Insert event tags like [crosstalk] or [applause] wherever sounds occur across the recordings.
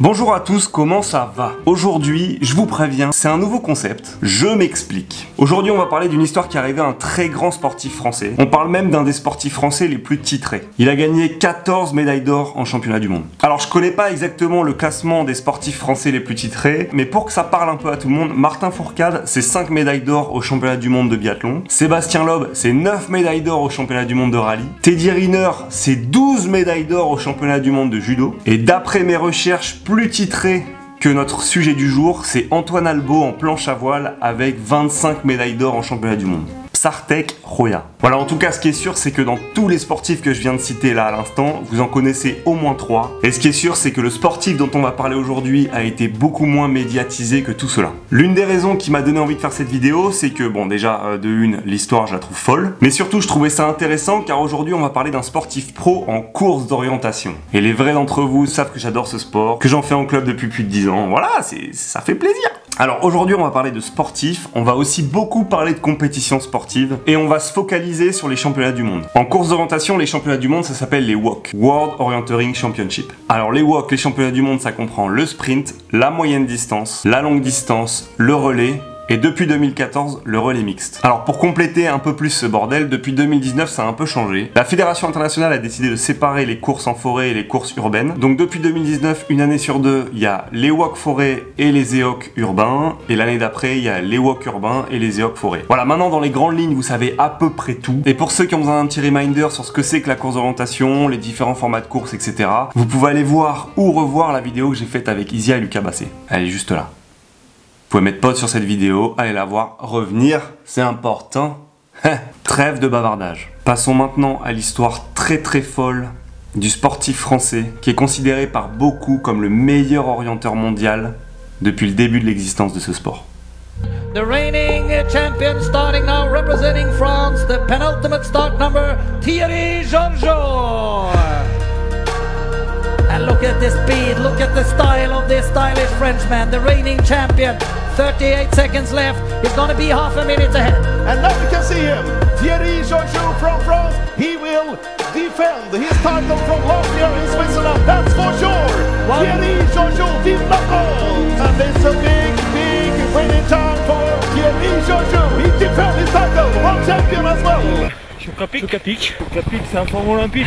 Bonjour à tous, comment ça va? Aujourd'hui, je vous préviens, c'est un nouveau concept. Je m'explique. Aujourd'hui, on va parler d'une histoire qui est arrivée à un très grand sportif français. On parle même d'un des sportifs français les plus titrés. Il a gagné 14 médailles d'or en championnat du monde. Alors, je connais pas exactement le classement des sportifs français les plus titrés, mais pour que ça parle un peu à tout le monde, Martin Fourcade, c'est 5 médailles d'or au championnat du monde de biathlon. Sébastien Loeb, c'est 9 médailles d'or au championnat du monde de rallye. Teddy Riner, c'est 12 médailles d'or au championnat du monde de judo. Et d'après mes recherches, plus titré que notre sujet du jour, c'est Antoine Albo en planche à voile avec 25 médailles d'or en championnat du monde. Sartek Roya. Voilà, en tout cas, ce qui est sûr, c'est que dans tous les sportifs que je viens de citer là à l'instant, vous en connaissez au moins trois. Et ce qui est sûr, c'est que le sportif dont on va parler aujourd'hui a été beaucoup moins médiatisé que tout cela. L'une des raisons qui m'a donné envie de faire cette vidéo, c'est que, bon, déjà, euh, de une, l'histoire, je la trouve folle. Mais surtout, je trouvais ça intéressant car aujourd'hui, on va parler d'un sportif pro en course d'orientation. Et les vrais d'entre vous savent que j'adore ce sport, que j'en fais en club depuis plus de 10 ans. Voilà, ça fait plaisir. Alors aujourd'hui on va parler de sportifs, on va aussi beaucoup parler de compétitions sportives et on va se focaliser sur les championnats du monde. En course d'orientation, les championnats du monde ça s'appelle les WOC, World Orienteering Championship. Alors les WOC, les championnats du monde ça comprend le sprint, la moyenne distance, la longue distance, le relais et depuis 2014, le relais mixte. Alors pour compléter un peu plus ce bordel, depuis 2019 ça a un peu changé. La Fédération internationale a décidé de séparer les courses en forêt et les courses urbaines. Donc depuis 2019, une année sur deux, il y a les WOC forêt et les EOC urbains. Et l'année d'après, il y a les WOC urbains et les EOC forêt. Voilà, maintenant dans les grandes lignes, vous savez à peu près tout. Et pour ceux qui ont besoin d'un petit reminder sur ce que c'est que la course d'orientation, les différents formats de course, etc., vous pouvez aller voir ou revoir la vidéo que j'ai faite avec Isia et Lucas Bassé. Elle est juste là. Pouvez mettre pause sur cette vidéo, allez la voir, revenir, c'est important. [laughs] Trêve de bavardage. Passons maintenant à l'histoire très très folle du sportif français qui est considéré par beaucoup comme le meilleur orienteur mondial depuis le début de l'existence de ce sport. The reigning champion starting now representing France, the penultimate start number, Thierry Georgiou. And look at the speed, look at the style of this stylish Frenchman, the reigning champion. 38 seconds left. He's going to be half a minute ahead. And now we can see him. Thierry Georgiou from France. He will defend his title from last year in Switzerland. That's for sure. One. Thierry Georgiou did not And it's a big, big winning time for Thierry Georgiou. He defends his title. World champion as well. Je suis Capic. Capic. Capic, c'est un forme olympique.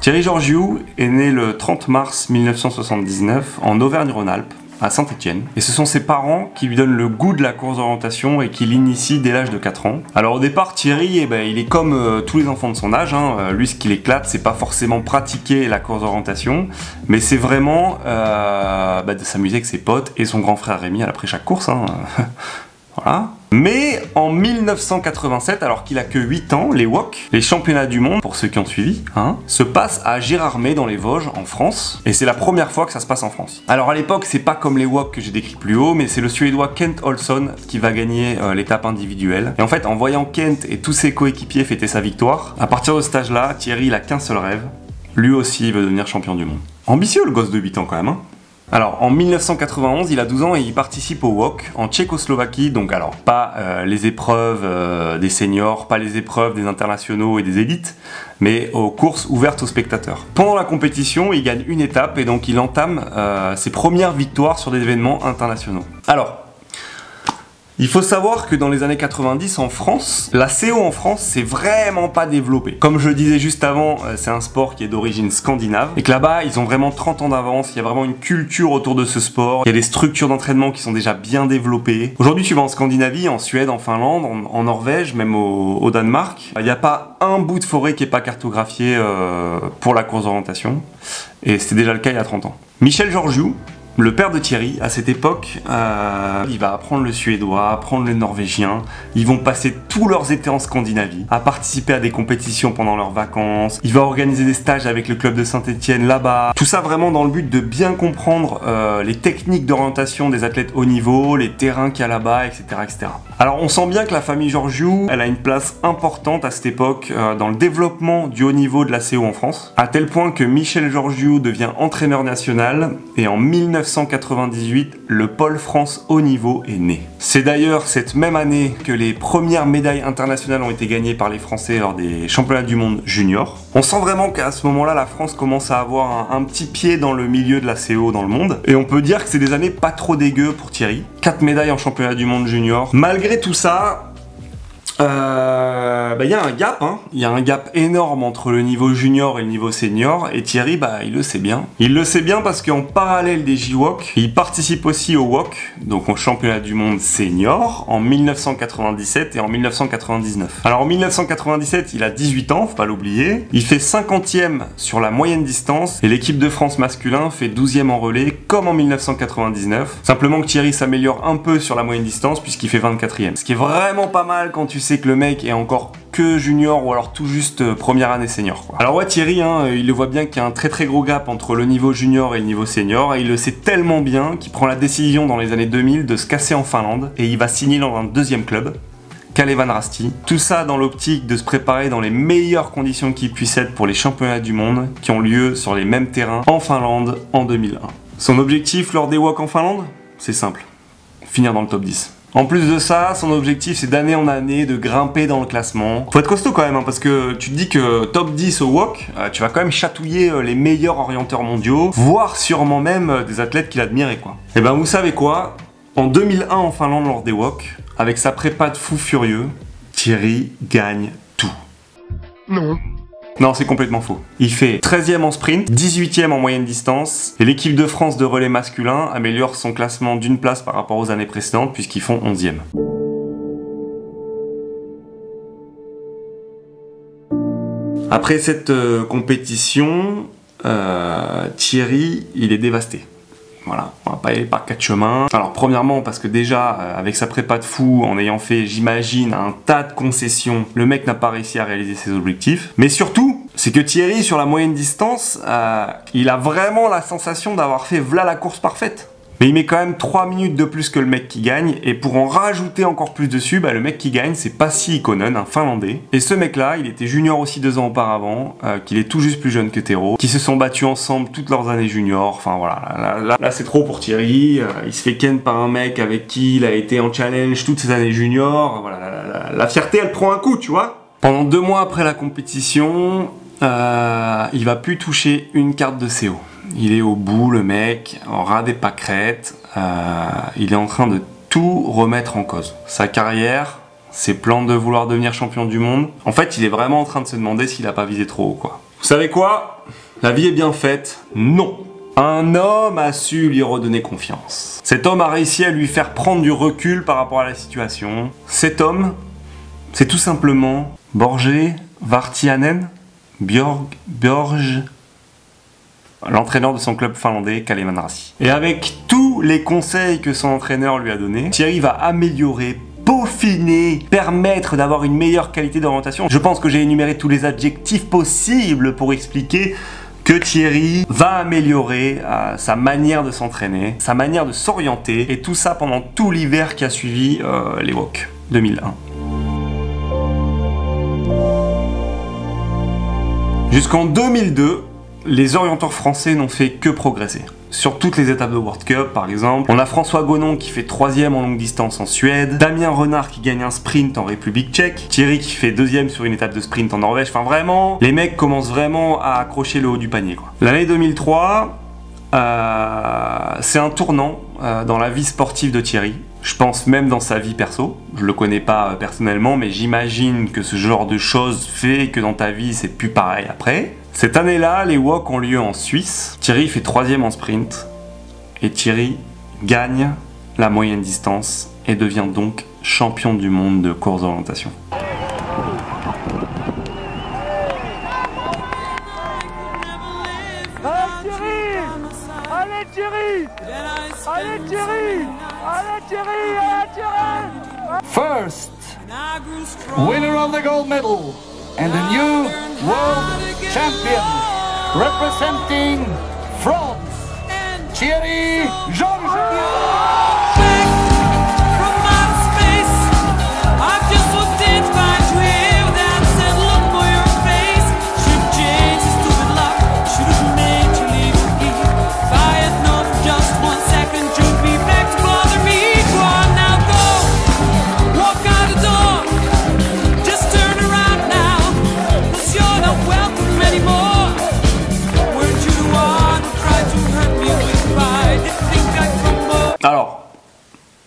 Thierry Georgiou est né le 30 mars 1979 en Auvergne-Rhône-Alpes, à Saint-Étienne. Et ce sont ses parents qui lui donnent le goût de la course d'orientation et qui l'initient dès l'âge de 4 ans. Alors au départ, Thierry, eh ben, il est comme euh, tous les enfants de son âge. Hein. Euh, lui, ce qui l'éclate, c'est pas forcément pratiquer la course d'orientation, mais c'est vraiment euh, bah, de s'amuser avec ses potes et son grand frère Rémi après chaque course. Hein. [laughs] voilà. Mais en 1987, alors qu'il a que 8 ans, les WOC, les championnats du monde, pour ceux qui ont suivi, hein, se passent à Gérardmer dans les Vosges, en France. Et c'est la première fois que ça se passe en France. Alors à l'époque, c'est pas comme les WOC que j'ai décrit plus haut, mais c'est le Suédois Kent Olsson qui va gagner euh, l'étape individuelle. Et en fait, en voyant Kent et tous ses coéquipiers fêter sa victoire, à partir de ce stage-là, Thierry, il a qu'un seul rêve. Lui aussi, il veut devenir champion du monde. Ambitieux le gosse de 8 ans quand même, hein alors en 1991, il a 12 ans et il participe au WOC en Tchécoslovaquie, donc alors pas euh, les épreuves euh, des seniors, pas les épreuves des internationaux et des élites, mais aux courses ouvertes aux spectateurs. Pendant la compétition, il gagne une étape et donc il entame euh, ses premières victoires sur des événements internationaux. Alors, il faut savoir que dans les années 90 en France, la CO en France c'est vraiment pas développé. Comme je disais juste avant, euh, c'est un sport qui est d'origine scandinave et que là-bas ils ont vraiment 30 ans d'avance, il y a vraiment une culture autour de ce sport, il y a des structures d'entraînement qui sont déjà bien développées. Aujourd'hui tu vas en Scandinavie, en Suède, en Finlande, en, Norvège, même au, Danemark, il n'y a pas un bout de forêt qui est pas cartographié euh, pour la course d'orientation et c'était déjà le cas il y a 30 ans. Michel Georgiou, le père de Thierry, à cette époque, euh, il va apprendre le suédois, apprendre le norvégien. Ils vont passer tous leurs étés en Scandinavie, à participer à des compétitions pendant leurs vacances. Il va organiser des stages avec le club de Saint-Etienne là-bas. Tout ça vraiment dans le but de bien comprendre euh, les techniques d'orientation des athlètes haut niveau, les terrains qu'il y a là-bas, etc., etc. Alors on sent bien que la famille Georgiou, elle a une place importante à cette époque euh, dans le développement du haut niveau de la CO en France, à tel point que Michel Georgiou devient entraîneur national et en 19 1998, le pôle France haut niveau est né. C'est d'ailleurs cette même année que les premières médailles internationales ont été gagnées par les Français lors des championnats du monde junior. On sent vraiment qu'à ce moment-là, la France commence à avoir un, petit pied dans le milieu de la CO dans le monde. Et on peut dire que c'est des années pas trop dégueu pour Thierry. 4 médailles en championnat du monde junior. Malgré tout ça, euh, bah, il y a un gap, hein. il y a un gap énorme entre le niveau junior et le niveau senior, et Thierry, bah, il le sait bien. Il le sait bien parce qu'en parallèle des J-Walk, il participe aussi au Walk, donc au championnat du monde senior, en 1997 et en 1999. Alors en 1997, il a 18 ans, faut pas l'oublier, il fait 50e sur la moyenne distance, et l'équipe de France masculin fait 12e en relais, comme en 1999. Simplement que Thierry s'améliore un peu sur la moyenne distance, puisqu'il fait 24e. Ce qui est vraiment pas mal quand tu sais que le mec est encore que junior ou alors tout juste euh, première année senior. Alors ouais Thierry, hein, il le voit bien qu'il y a un très très gros gap entre le niveau junior et le niveau senior et il le sait tellement bien qu'il prend la décision dans les années 2000 de se casser en Finlande et il va signer dans un deuxième club. Kalevan Rasti. Tout ça dans l'optique de se préparer dans les meilleures conditions qui puissent être pour les championnats du monde qui ont lieu sur les mêmes terrains en Finlande en 2001. Son objectif lors des walks en Finlande? C'est simple, finir dans le top 10. En plus de ça, son objectif c'est d'année en année de grimper dans le classement. Faut être costaud quand même, hein, parce que tu te dis que top 10 au walk, euh, tu vas quand même chatouiller euh, les meilleurs orienteurs mondiaux, voire sûrement même euh, des athlètes qu'il admirait quoi. Et eh ben vous savez quoi? En 2001 en Finlande lors des walks, avec sa prépa de fou furieux, Thierry gagne tout. Non. Non, c'est complètement faux. Il fait 13e en sprint, 18e en moyenne distance, et l'équipe de France de relais masculin améliore son classement d'une place par rapport aux années précédentes puisqu'ils font 11e. Après cette euh, compétition, euh, Thierry, il est dévasté. Voilà, on va pas aller par quatre chemins. Alors premièrement parce que déjà euh, avec sa prépa de fou, en ayant fait j'imagine un tas de concessions, le mec n'a pas réussi à réaliser ses objectifs. Mais surtout, c'est que Thierry sur la moyenne distance, euh, il a vraiment la sensation d'avoir fait v'là la course parfaite. Mais il met quand même 3 minutes de plus que le mec qui gagne, et pour en rajouter encore plus dessus, bah, le mec qui gagne, c'est Passi Ikonen, un Finlandais. Et ce mec-là, il était junior aussi deux ans auparavant, euh, qu'il est tout juste plus jeune que Tero, qui se sont battus ensemble toutes leurs années junior. Enfin voilà, là, c'est trop pour Thierry. Euh, il se fait ken par un mec avec qui il a été en challenge toutes ses années junior. Voilà, la, fierté, elle prend un coup, tu vois. Pendant deux mois après la compétition, euh, il va plus toucher une carte de CO. Il est au bout, le mec, en ras des pâquerettes. Euh, il est en train de tout remettre en cause. Sa carrière, ses plans de vouloir devenir champion du monde. En fait, il est vraiment en train de se demander s'il a pas visé trop haut, quoi. Vous savez quoi? La vie est bien faite? Non. Un homme a su lui redonner confiance. Cet homme a réussi à lui faire prendre du recul par rapport à la situation. Cet homme, c'est tout simplement Borgé Vartianen Björg, Björg l'entraîneur de son club finlandais, Kaleman Rassi. Et avec tous les conseils que son entraîneur lui a donnés, Thierry va améliorer peaufiner, permettre d'avoir une meilleure qualité d'orientation. Je pense que j'ai énuméré tous les adjectifs possibles pour expliquer que Thierry va améliorer euh, sa manière de s'entraîner, sa manière de s'orienter, et tout ça pendant tout l'hiver qui a suivi euh, les WOC 2001. Jusqu'en 2002, les orienteurs français n'ont fait que progresser. Sur toutes les étapes de World Cup, par exemple, on a François Gonon qui fait troisième en longue distance en Suède, Damien Renard qui gagne un sprint en République tchèque, Thierry qui fait deuxième sur une étape de sprint en Norvège. Enfin vraiment, les mecs commencent vraiment à accrocher le haut du panier. L'année 2003, euh, c'est un tournant euh, dans la vie sportive de Thierry. Je pense même dans sa vie perso. Je le connais pas euh, personnellement, mais j'imagine que ce genre de choses fait que dans ta vie c'est plus pareil après. Cette année-là, les walks ont lieu en Suisse. Thierry fait troisième en sprint. Et Thierry gagne la moyenne distance et devient donc champion du monde de course d'orientation. Allez Thierry! Allez Thierry! Allez Thierry! Allez Thierry! First, winner of the gold medal and the new world champion representing France, Thierry Georges.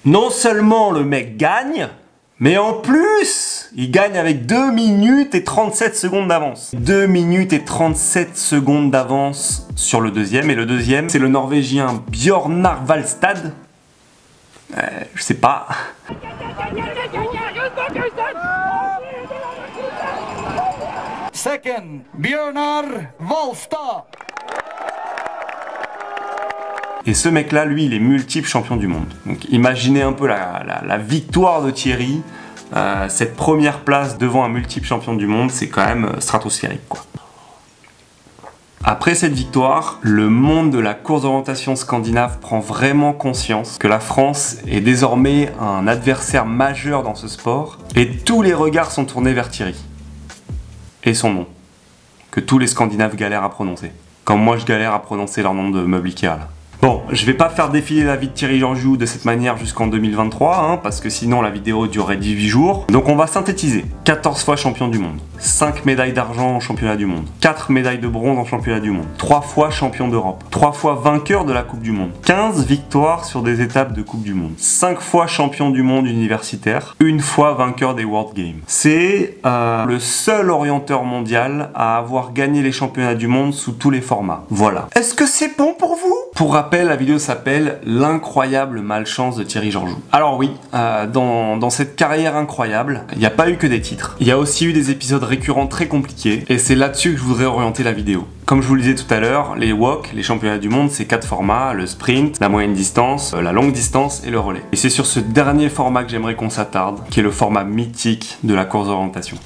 Non seulement le mec gagne, mais en plus, il gagne avec 2 minutes et 37 secondes d'avance. 2 minutes et 37 secondes d'avance sur le deuxième. Et le deuxième, c'est le Norvégien Bjornar Valstad. Euh, je sais pas. Second, Björnar Valstad. Et ce mec-là, lui, il est multiple champion du monde. Donc imaginez un peu la, victoire de Thierry. Euh, cette première place devant un multiple champion du monde, c'est quand même euh, stratosphérique. Après cette victoire, le monde de la course d'orientation scandinave prend vraiment conscience que la France est désormais un adversaire majeur dans ce sport et tous les regards sont tournés vers Thierry. Et son nom, que tous les Scandinaves galèrent à prononcer. Comme moi je galère à prononcer leur nom de meuble Ikea là. Bon, je vais pas faire défiler la vie de Thierry Georgiou de cette manière jusqu'en 2023, hein, parce que sinon la vidéo durerait 18 jours. Donc on va synthétiser. 14 fois champion du monde, 5 médailles d'argent en championnat du monde, 4 médailles de bronze en championnat du monde, 3 fois champion d'Europe, 3 fois vainqueur de la Coupe du Monde, 15 victoires sur des étapes de Coupe du Monde, 5 fois champion du monde universitaire, une fois vainqueur des World Games. C'est euh, le seul orienteur mondial à avoir gagné les championnats du monde sous tous les formats. Voilà. Est-ce que c'est bon pour vous? Pour la vidéo s'appelle L'incroyable malchance de Thierry Georgiou. Alors oui, euh, dans, cette carrière incroyable, il n'y a pas eu que des titres. Il y a aussi eu des épisodes récurrents très compliqués, et c'est là-dessus que je voudrais orienter la vidéo. Comme je vous le disais tout à l'heure, les WOC, les championnats du monde, c'est quatre formats, le sprint, la moyenne distance, euh, la longue distance et le relais. Et c'est sur ce dernier format que j'aimerais qu'on s'attarde, qui est le format mythique de la course d'orientation.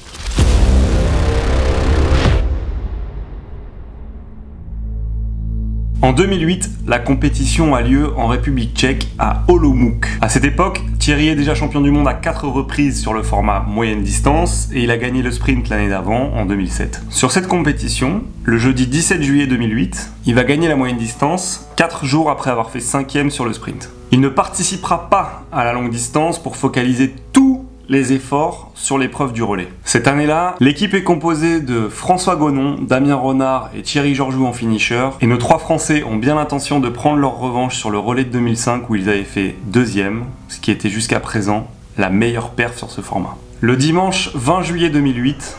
En 2008, la compétition a lieu en République tchèque à Olomouc. À cette époque, Thierry est déjà champion du monde à 4 reprises sur le format moyenne distance et il a gagné le sprint l'année d'avant, en 2007. Sur cette compétition, le jeudi 17 juillet 2008, il va gagner la moyenne distance 4 jours après avoir fait 5ème sur le sprint. Il ne participera pas à la longue distance pour focaliser tout les efforts sur l'épreuve du relais. Cette année-là, l'équipe est composée de François Gonon, Damien Renard et Thierry Georgiou en finisher, et nos trois Français ont bien l'intention de prendre leur revanche sur le relais de 2005 où ils avaient fait deuxième, ce qui était jusqu'à présent la meilleure perf sur ce format. Le dimanche 20 juillet 2008,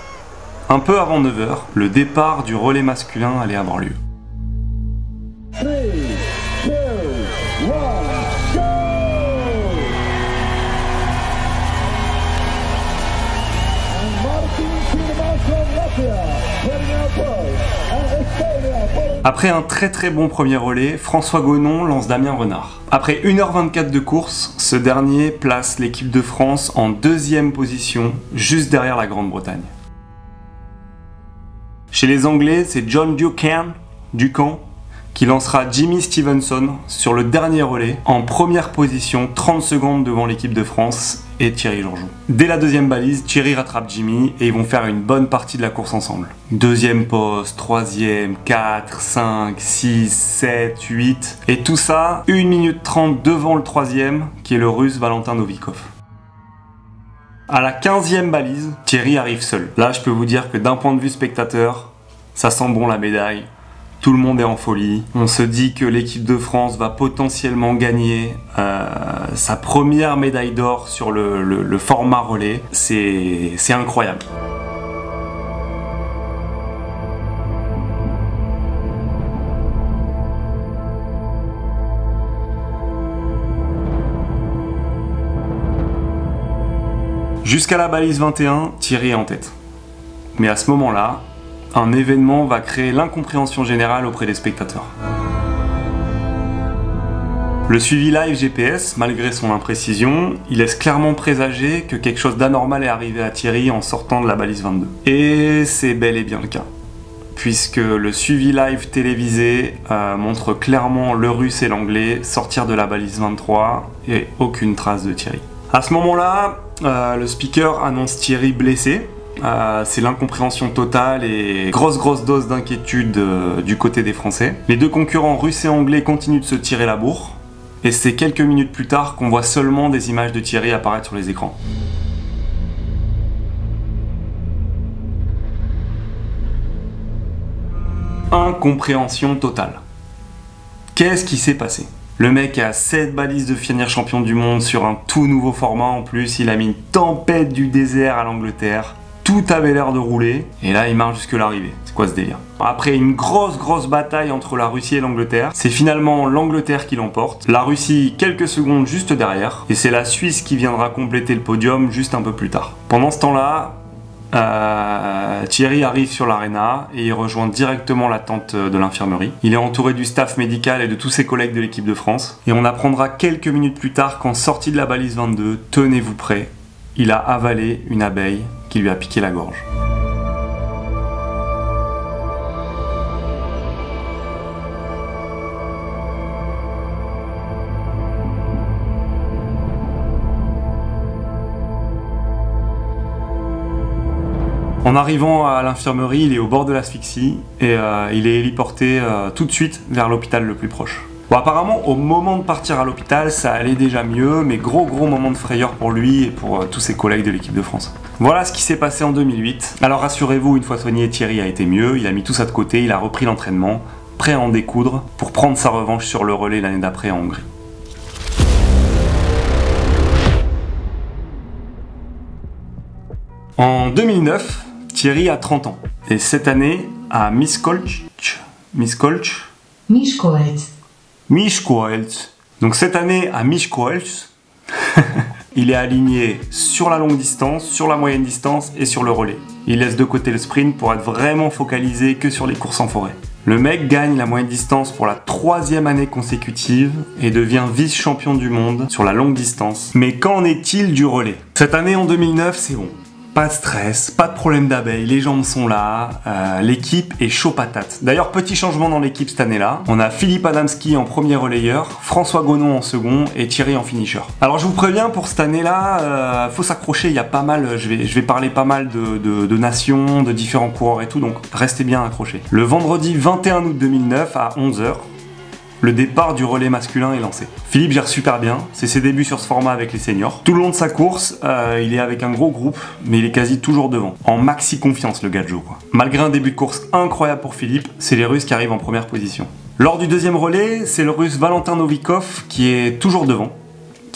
un peu avant 9h, le départ du relais masculin allait avoir lieu. Après un très très bon premier relais, François Gonon lance Damien Renard. Après 1h24 de course, ce dernier place l'équipe de France en deuxième position, juste derrière la Grande-Bretagne. Chez les Anglais, c'est John Ducan, Ducan qui lancera Jimmy Stevenson sur le dernier relais en première position 30 secondes devant l'équipe de France et Thierry Georgiou. Dès la deuxième balise, Thierry rattrape Jimmy et ils vont faire une bonne partie de la course ensemble. Deuxième poste, troisième, 4, 5, 6, 7, 8 et tout ça 1 minute 30 devant le troisième qui est le russe Valentin Novikov. À la 15e balise, Thierry arrive seul. Là, je peux vous dire que d'un point de vue spectateur, ça sent bon la médaille. Tout le monde est en folie. On se dit que l'équipe de France va potentiellement gagner euh, sa première médaille d'or sur le, format relais. C'est incroyable. Jusqu'à la balise 21, Thierry est en tête. Mais à ce moment-là, un événement va créer l'incompréhension générale auprès des spectateurs. Le suivi live GPS, malgré son imprécision, il laisse clairement présager que quelque chose d'anormal est arrivé à Thierry en sortant de la balise 22. Et c'est bel et bien le cas. Puisque le suivi live télévisé euh, montre clairement le russe et l'anglais sortir de la balise 23 et aucune trace de Thierry. À ce moment-là, euh, le speaker annonce Thierry blessé, euh, c'est l'incompréhension totale et grosse grosse dose d'inquiétude euh, du côté des Français. Les deux concurrents russes et anglais continuent de se tirer la bourre. Et c'est quelques minutes plus tard qu'on voit seulement des images de Thierry apparaître sur les écrans. Incompréhension totale. Qu'est-ce qui s'est passé? Le mec a 7 balises de finir champion du monde sur un tout nouveau format en plus. Il a mis une tempête du désert à l'Angleterre. Tout avait l'air de rouler. Et là, il marche jusque l'arrivée. C'est quoi ce délire? Après une grosse, grosse bataille entre la Russie et l'Angleterre, c'est finalement l'Angleterre qui l'emporte. La Russie quelques secondes juste derrière. Et c'est la Suisse qui viendra compléter le podium juste un peu plus tard. Pendant ce temps-là, euh, Thierry arrive sur l'arena et il rejoint directement la tente de l'infirmerie. Il est entouré du staff médical et de tous ses collègues de l'équipe de France. Et on apprendra quelques minutes plus tard qu'en sortie de la balise 22, tenez-vous prêt, il a avalé une abeille qui lui a piqué la gorge. En arrivant à l'infirmerie, il est au bord de l'asphyxie et euh, il est héliporté euh, tout de suite vers l'hôpital le plus proche. Bon, apparemment, au moment de partir à l'hôpital, ça allait déjà mieux, mais gros gros moment de frayeur pour lui et pour euh, tous ses collègues de l'équipe de France. Voilà ce qui s'est passé en 2008. Alors rassurez-vous, une fois soigné, Thierry a été mieux, il a mis tout ça de côté, il a repris l'entraînement, prêt à en découdre pour prendre sa revanche sur le relais l'année d'après en Hongrie. En 2009, Thierry a 30 ans. Et cette année, à Miskolc, Miskolc, Miskolc. Miskolc. Donc cette année, à Miskolc, [laughs] il est aligné sur la longue distance, sur la moyenne distance et sur le relais. Il laisse de côté le sprint pour être vraiment focalisé que sur les courses en forêt. Le mec gagne la moyenne distance pour la troisième année consécutive et devient vice-champion du monde sur la longue distance. Mais qu'en est-il du relais? Cette année en 2009, c'est bon. Pas de stress, pas de problème d'abeilles, les jambes sont là, euh, l'équipe est chaud patate. D'ailleurs, petit changement dans l'équipe cette année-là. On a Philippe Adamski en premier relayeur, François Gonon en second et Thierry en finisher. Alors je vous préviens, pour cette année-là, euh, faut s'accrocher, il y a pas mal, je vais, je parler pas mal de, de, de nations, de différents coureurs et tout, donc restez bien accrochés. Le vendredi 21 août 2009 à 11h, le départ du relais masculin est lancé. Philippe gère super bien, c'est ses débuts sur ce format avec les seniors. Tout le long de sa course, euh, il est avec un gros groupe, mais il est quasi toujours devant. En maxi confiance le gadjo quoi. Malgré un début de course incroyable pour Philippe, c'est les Russes qui arrivent en première position. Lors du deuxième relais, c'est le russe Valentin Novikov qui est toujours devant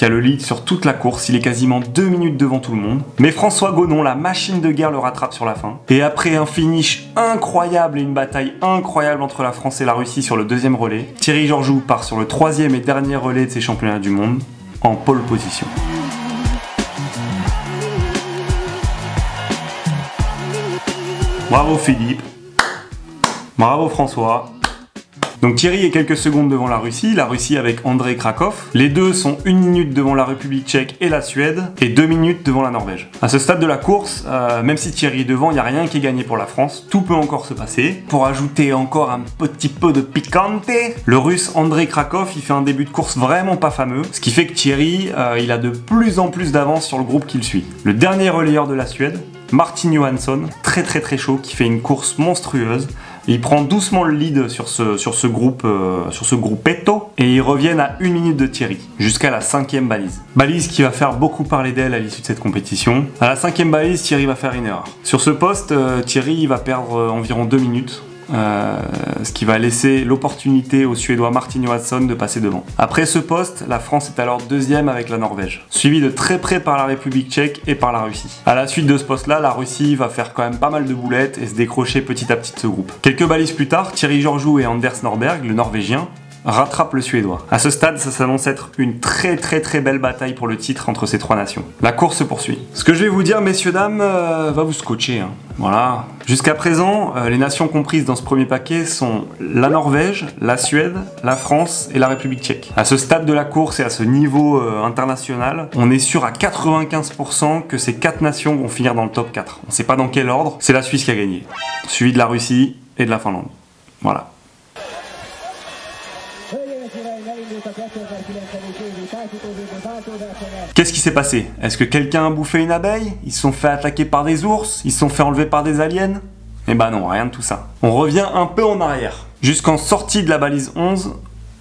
qui a le lead sur toute la course, il est quasiment deux minutes devant tout le monde. Mais François Gonon, la machine de guerre, le rattrape sur la fin. Et après un finish incroyable et une bataille incroyable entre la France et la Russie sur le deuxième relais, Thierry Georgiou part sur le troisième et dernier relais de ces championnats du monde en pole position. Bravo Philippe, bravo François, donc Thierry est quelques secondes devant la Russie, la Russie avec André Krakov. Les deux sont une minute devant la République tchèque et la Suède, et deux minutes devant la Norvège. À ce stade de la course, euh, même si Thierry est devant, il n'y a rien qui est gagné pour la France. Tout peut encore se passer. Pour ajouter encore un petit peu de picante, le russe André Krakov, il fait un début de course vraiment pas fameux, ce qui fait que Thierry, euh, il a de plus en plus d'avance sur le groupe qu'il suit. Le dernier relayeur de la Suède, Martin Johansson, très très très chaud, qui fait une course monstrueuse. Il prend doucement le lead sur ce, groupe, euh, groupetto, et ils reviennent à une minute de Thierry, jusqu'à la cinquième balise. Balise qui va faire beaucoup parler d'elle à l'issue de cette compétition. À la cinquième balise, Thierry va faire une erreur. Sur ce poste, euh, Thierry va perdre euh, environ deux minutes. Euh, ce qui va laisser l'opportunité au Suédois Martin Johansson de passer devant. Après ce poste, la France est alors deuxième avec la Norvège, suivi de très près par la République tchèque et par la Russie. À la suite de ce poste-là, la Russie va faire quand même pas mal de boulettes et se décrocher petit à petit de ce groupe. Quelques balises plus tard, Thierry Georgiou et Anders Norberg, le Norvégien, rattrape le Suédois. À ce stade, ça s'annonce être une très très très belle bataille pour le titre entre ces trois nations. La course se poursuit. Ce que je vais vous dire, messieurs dames, euh, va vous scotcher. Hein. Voilà. Jusqu'à présent, euh, les nations comprises dans ce premier paquet sont la Norvège, la Suède, la France et la République tchèque. À ce stade de la course et à ce niveau euh, international, on est sûr à 95% que ces quatre nations vont finir dans le top 4. On sait pas dans quel ordre, c'est la Suisse qui a gagné, suivi de la Russie et de la Finlande. Voilà. Qu'est-ce qui s'est passé? Est-ce que quelqu'un a bouffé une abeille? Ils sont fait attaquer par des ours? Ils sont fait enlever par des aliens? Eh ben non, rien de tout ça. On revient un peu en arrière. Jusqu'en sortie de la balise 11,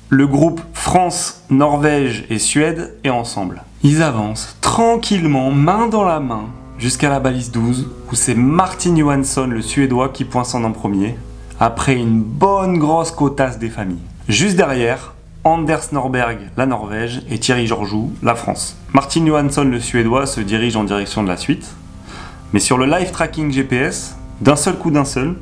le groupe France, Norvège et Suède est ensemble. Ils avancent tranquillement, main dans la main, jusqu'à la balise 12, où c'est Martin Johansson, le Suédois, qui pointe en premier, après une bonne grosse cotasse des familles. Juste derrière, Anders Norberg, la Norvège, et Thierry Georgiou, la France. Martin Johansson, le Suédois, se dirige en direction de la suite. Mais sur le live tracking GPS, d'un seul coup d'un seul,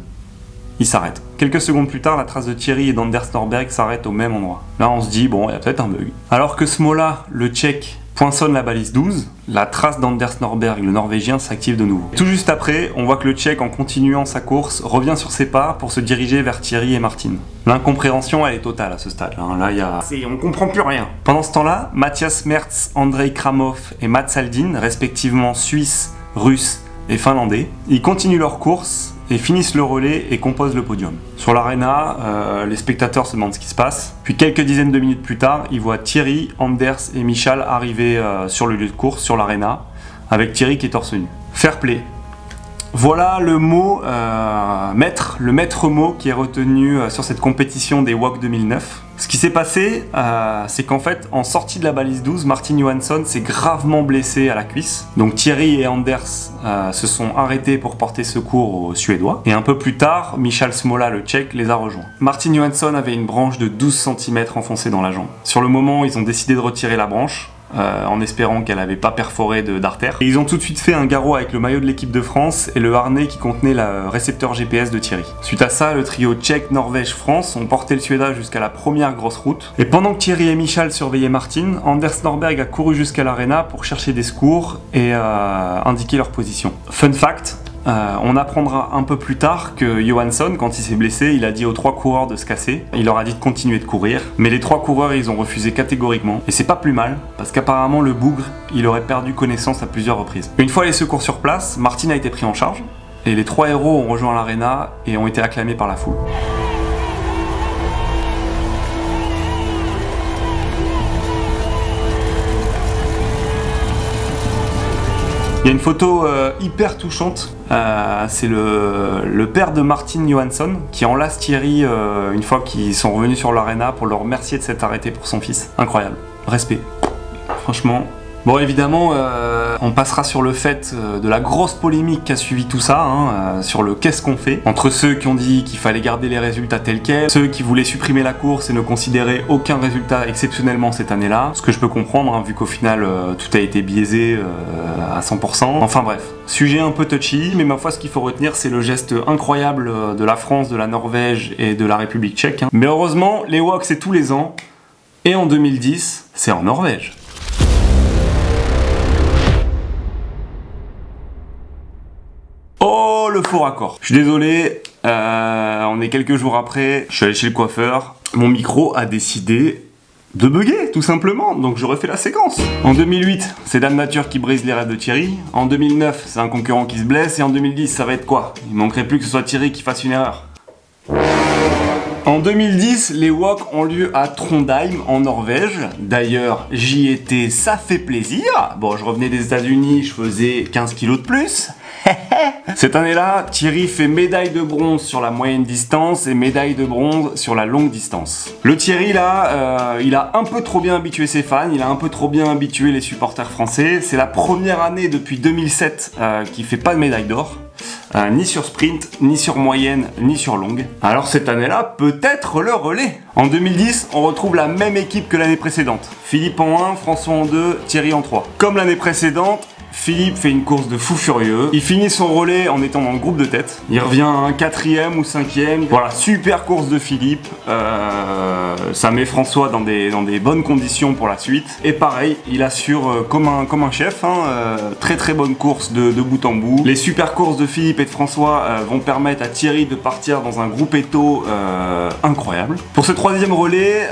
il s'arrête. Quelques secondes plus tard, la trace de Thierry et d'Anders Norberg s'arrête au même endroit. Là, on se dit, bon, il y a peut-être un bug. Alors que Smola, le tchèque, poinçonne la balise 12, la trace d'Anders Norberg, le norvégien, s'active de nouveau. Tout juste après, on voit que le tchèque, en continuant sa course, revient sur ses pas pour se diriger vers Thierry et Martin. L'incompréhension, elle est totale à ce stade. Là, là y a... on comprend plus rien. Pendant ce temps-là, Mathias Mertz, Andrei Kramov et Mats Saldin, respectivement suisse, russe et finlandais, ils continuent leur course et finissent le relais et composent le podium. Sur l'arena, euh, les spectateurs se demandent ce qui se passe. Puis quelques dizaines de minutes plus tard, ils voient Thierry, Anders et Michal arriver euh, sur le lieu de course, sur l'arena, avec Thierry qui est torse nu. Fair play. Voilà le mot euh, maître, le maître mot qui est retenu sur cette compétition des WOC 2009. Ce qui s'est passé, euh, c'est qu'en fait, en sortie de la balise 12, Martin Johansson s'est gravement blessé à la cuisse. Donc Thierry et Anders euh, se sont arrêtés pour porter secours aux Suédois. Et un peu plus tard, Michal Smola, le Tchèque, les a rejoints. Martin Johansson avait une branche de 12 cm enfoncée dans la jambe. Sur le moment, ils ont décidé de retirer la branche. Euh, en espérant qu'elle n'avait pas perforé d'artère. Et ils ont tout de suite fait un garrot avec le maillot de l'équipe de France et le harnais qui contenait le récepteur GPS de Thierry. Suite à ça, le trio tchèque, Norvège, France ont porté le Suédois jusqu'à la première grosse route. Et pendant que Thierry et Michal surveillaient Martin, Anders Norberg a couru jusqu'à l'arena pour chercher des secours et euh, indiquer leur position. Fun fact, euh, on apprendra un peu plus tard que Johansson, quand il s'est blessé, il a dit aux trois coureurs de se casser. Il leur a dit de continuer de courir. Mais les trois coureurs, ils ont refusé catégoriquement. Et c'est pas plus mal, parce qu'apparemment, le bougre, il aurait perdu connaissance à plusieurs reprises. Une fois les secours sur place, Martin a été pris en charge. Et les trois héros ont rejoint l'arena et ont été acclamés par la foule. Il y a une photo euh, hyper touchante. Euh, c'est le, père de Martin Johansson qui enlace Thierry euh, une fois qu'ils sont revenus sur l'arena pour le remercier de s'être arrêté pour son fils. Incroyable. Respect. Franchement, Bon, évidemment, euh, on passera sur le fait euh, de la grosse polémique qui a suivi tout ça, hein, euh, sur le qu'est-ce qu'on fait, entre ceux qui ont dit qu'il fallait garder les résultats tels quels, ceux qui voulaient supprimer la course et ne considérer aucun résultat exceptionnellement cette année-là, ce que je peux comprendre, hein, vu qu'au final, tout a été biaisé à 100%. Enfin bref, sujet un peu touchy, mais ma foi, ce qu'il faut retenir, c'est le geste incroyable de la France, de la Norvège et de la République tchèque. Hein. Mais heureusement, les WOC, c'est tous les ans, et en 2010, c'est en Norvège. Oh, le faux raccord. Je suis désolé, euh, on est quelques jours après, je suis allé chez le coiffeur, mon micro a décidé de bugger, tout simplement, donc je refais la séquence. En 2008, c'est Dame Nature qui brise les rêves de Thierry. En 2009, c'est un concurrent qui se blesse. Et en 2010, ça va être quoi? Il manquerait plus que ce soit Thierry qui fasse une erreur. En 2010, les WOC ont lieu à Trondheim, en Norvège. D'ailleurs, j'y étais, ça fait plaisir. Bon, je revenais des États-Unis, je faisais 15 kilos de plus. [laughs] Cette année-là, Thierry fait médaille de bronze sur la moyenne distance et médaille de bronze sur la longue distance. Le Thierry là, euh, il a un peu trop bien habitué ses fans, il a un peu trop bien habitué les supporters français. C'est la première année depuis 2007 euh, qu'il fait pas de médaille d'or. Euh, ni sur sprint, ni sur moyenne, ni sur longue. Alors cette année-là, peut-être le relais. En 2010, on retrouve la même équipe que l'année précédente. Philippe en 1, François en 2, Thierry en 3. Comme l'année précédente, Philippe fait une course de fou furieux. Il finit son relais en étant dans le groupe de tête. Il revient quatrième ou cinquième. Voilà, super course de Philippe. Euh, ça met François dans des, bonnes conditions pour la suite. Et pareil, il assure euh, comme, un, comme un chef. Hein, euh, très très bonne course de, bout en bout. Les super courses de Philippe et de François vont permettre à Thierry de partir dans un groupe éto incroyable. Pour ce troisième relais,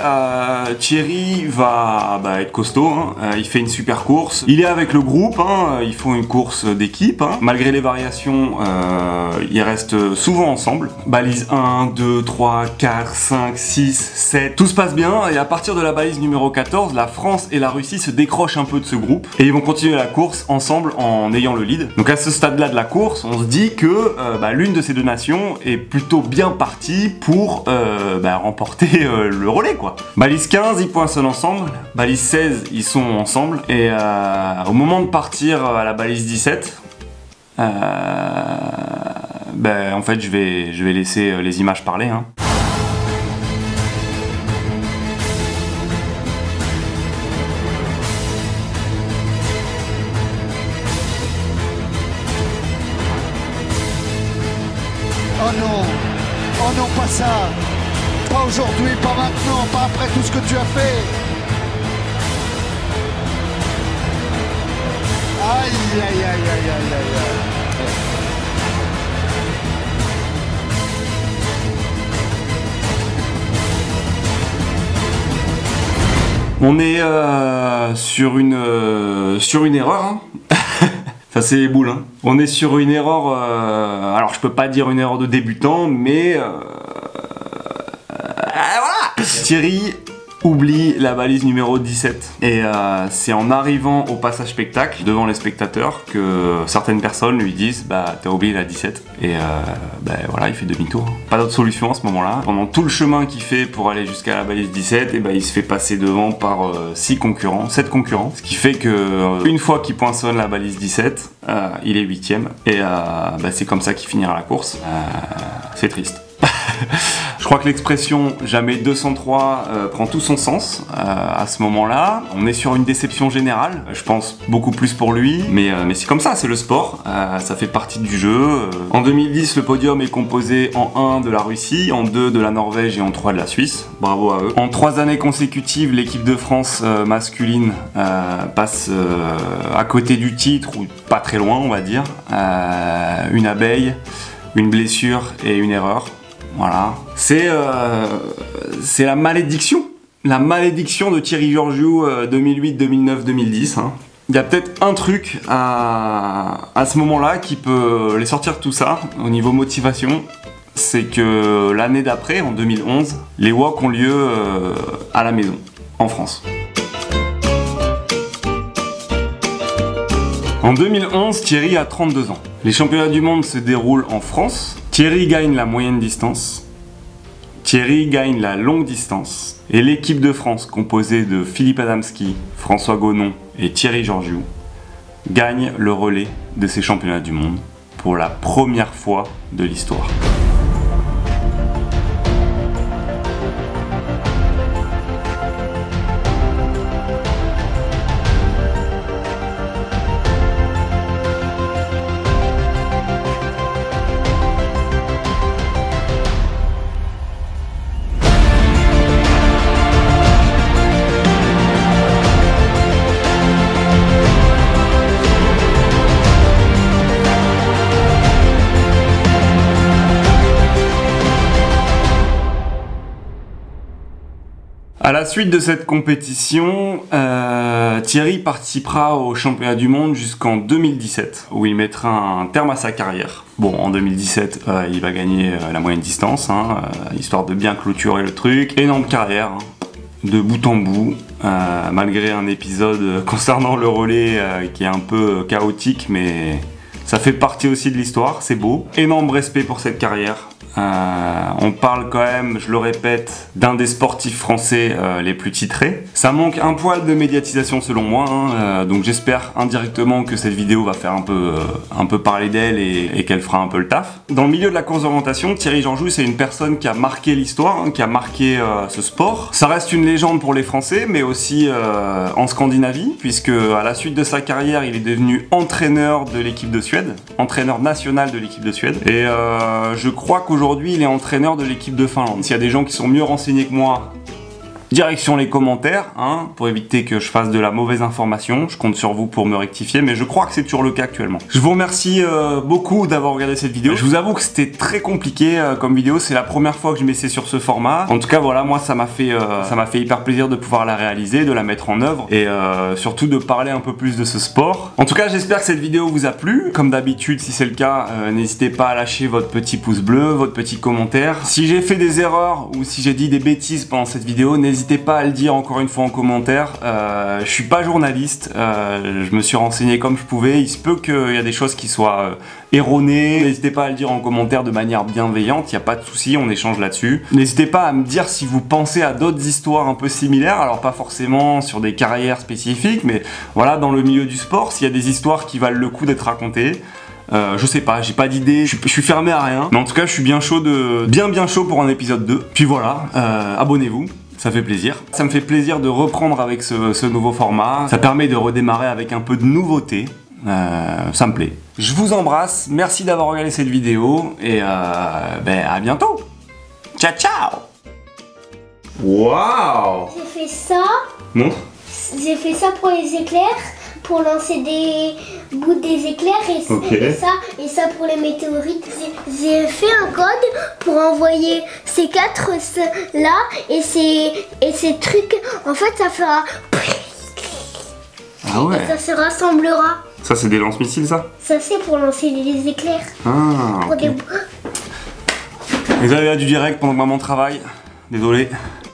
Thierry va bah, être costaud. Hein. il fait une super course. Il est avec le groupe. Hein, euh, ils font une course d'équipe. Hein. Malgré les variations, euh, ils restent souvent ensemble. Balise 1, 2, 3, 4, 5, 6, 7. Tout se passe bien et à partir de la balise numéro 14, la France et la Russie se décrochent un peu de ce groupe et ils vont continuer la course ensemble en ayant le lead. Donc à ce stade-là de la course, on se dit que euh, bah, l'une de ces deux nations est plutôt bien partie pour bah, remporter le relais quoi. Balise 15, ils poinçonnent ensemble. Balise 16, ils sont ensemble et au moment de partir euh, à la balise 17, euh, ben, en fait je vais, je vais laisser euh, les images parler. Hein. Oh non, oh non, pas ça. Pas aujourd'hui, pas maintenant, pas après tout ce que tu as fait. Aïe, aïe, aïe, aïe, aïe, aïe. On est euh, sur une euh, sur une erreur. hein. [laughs] Ça c'est les boules. hein. On est sur une erreur. euh, alors je peux pas dire une erreur de débutant, mais euh, euh, voilà. Thierry oublie la balise numéro 17 et euh, c'est en arrivant au passage spectacle devant les spectateurs que certaines personnes lui disent bah t'as oublié la 17 et euh, bah voilà il fait demi-tour. Pas d'autre solution à ce moment là pendant tout le chemin qu'il fait pour aller jusqu'à la balise 17 et bah il se fait passer devant par 6 concurrents 7 concurrents. Ce qui fait que euh, une fois qu'il poinçonne la balise 17 euh, il est 8 et euh, bah, c'est comme ça qu'il finira la course. Euh, c'est triste [laughs] crois que l'expression jamais 203 euh, prend tout son sens euh, à ce moment-là. On est sur une déception générale, je pense beaucoup plus pour lui, mais, euh, mais c'est comme ça, c'est le sport, ça fait partie du jeu. En 2010, le podium est composé en 1 de la Russie, en 2 de la Norvège et en 3 de la Suisse. Bravo à eux. En 3 années consécutives, l'équipe de France masculine passe à côté du titre, ou pas très loin, on va dire. Une abeille, une blessure et une erreur. Voilà. C'est euh, c'est la malédiction. La malédiction de Thierry Georgiou euh, 2008, 2009, 2010. hein. Il y a peut-être un truc à, à ce moment-là qui peut les sortir de tout ça au niveau motivation. C'est que l'année d'après, en 2011, les WOC ont lieu euh, à la maison, en France. En 2011, Thierry a 32 ans. Les championnats du monde se déroulent en France. Thierry gagne la moyenne distance. Thierry gagne la longue distance. Et l'équipe de France, composée de Philippe Adamski, François Gonon et Thierry Georgiou, gagne le relais de ces championnats du monde pour la première fois de l'histoire. Suite de cette compétition, euh, Thierry participera au championnat du monde jusqu'en 2017, où il mettra un terme à sa carrière. Bon, en 2017, euh, il va gagner euh, la moyenne distance, hein, histoire de bien clôturer le truc. Énorme carrière, hein, de bout en bout, malgré un épisode [laughs] concernant le relais qui est un peu chaotique, mais ça fait partie aussi de l'histoire, c'est beau. Énorme respect pour cette carrière. Euh, on parle quand même, je le répète, d'un des sportifs français euh, les plus titrés. Ça manque un poil de médiatisation selon moi, hein, euh, donc j'espère indirectement que cette vidéo va faire un peu, parler d'elle et, qu'elle fera un peu le taf. Dans le milieu de la course d'orientation, Thierry Georgiou, c'est une personne qui a marqué l'histoire, hein, qui a marqué ce sport. Ça reste une légende pour les Français, mais aussi en Scandinavie, puisque à la suite de sa carrière, il est devenu entraîneur de l'équipe de Suède, entraîneur national de l'équipe de Suède. Et je crois qu'aujourd'hui, il est entraîneur de l'équipe de Finlande. S'il y a des gens qui sont mieux renseignés que moi, Direction les commentaires, hein, pour éviter que je fasse de la mauvaise information. Je compte sur vous pour me rectifier, mais je crois que c'est toujours le cas actuellement. Je vous remercie euh, beaucoup d'avoir regardé cette vidéo. Je vous avoue que c'était très compliqué euh, comme vidéo. C'est la première fois que je m'essaie sur ce format. En tout cas, voilà, moi ça m'a fait, euh, ça m'a fait hyper plaisir de pouvoir la réaliser, de la mettre en œuvre et euh, surtout de parler un peu plus de ce sport. En tout cas, j'espère que cette vidéo vous a plu. Comme d'habitude, si c'est le cas, euh, n'hésitez pas à lâcher votre petit pouce bleu, votre petit commentaire. Si j'ai fait des erreurs ou si j'ai dit des bêtises pendant cette vidéo, n'hésitez pas à le dire encore une fois en commentaire. Euh, je suis pas journaliste, euh, je me suis renseigné comme je pouvais. Il se peut qu'il y a des choses qui soient euh, erronées. N'hésitez pas à le dire en commentaire de manière bienveillante, il n'y a pas de souci, on échange là-dessus. N'hésitez pas à me dire si vous pensez à d'autres histoires un peu similaires, alors pas forcément sur des carrières spécifiques, mais voilà, dans le milieu du sport, s'il y a des histoires qui valent le coup d'être racontées. Euh, je sais pas, j'ai pas d'idée, je, suis- fermé à rien. Mais en tout cas, je suis bien chaud de. bien bien chaud pour un épisode 2. Puis voilà, abonnez-vous. Ça fait plaisir. Ça me fait plaisir de reprendre avec ce, ce nouveau format. Ça permet de redémarrer avec un peu de nouveauté. Euh, ça me plaît. Je vous embrasse, merci d'avoir regardé cette vidéo et euh, ben à bientôt. Ciao ciao. Waouh. J'ai fait ça. Montre. J'ai fait ça pour les éclairs, pour lancer des bouts des éclairs et, ça et ça pour les météorites. J'ai- fait un code pour envoyer ces quatre là et ces et ces trucs. En fait, ça fera Ah ouais. ça se rassemblera. Ça c'est des lance-missiles ça? Ça c'est pour lancer des éclairs. Ah. Pour ok. des... Les aléas du direct pendant que maman travaille. Désolé.